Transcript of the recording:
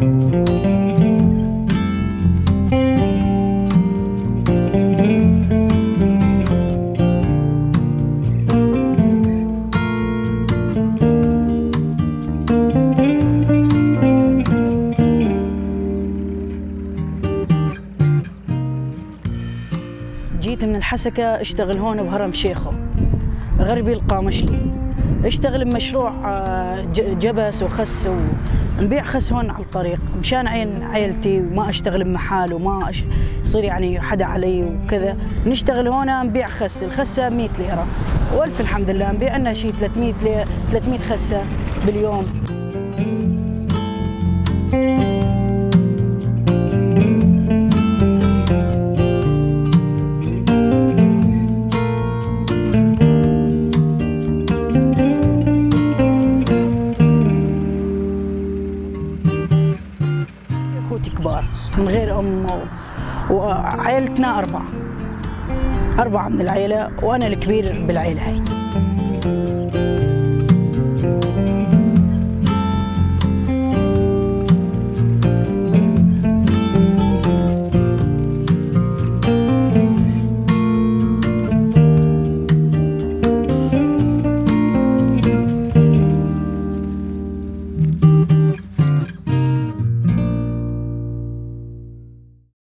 جيت من الحسكة اشتغل هون بهرم شيخه غربي القامشلي. اشتغل بمشروع آه، جبس وخس ونبيع خس هون على الطريق. مشان عين عيلتي وما أشتغل بمحل وما. يصير يعني حدا علي وكذا. نشتغل هون نبيع خس الخسه 100 ليرة. والف الحمد لله نبيع لنا شيء 300 لي... 300 خسة باليوم. اخوتي كبار من غير أم. وعائلتنا أربعة أربعة من العيلة وأنا الكبير بالعيلة هاي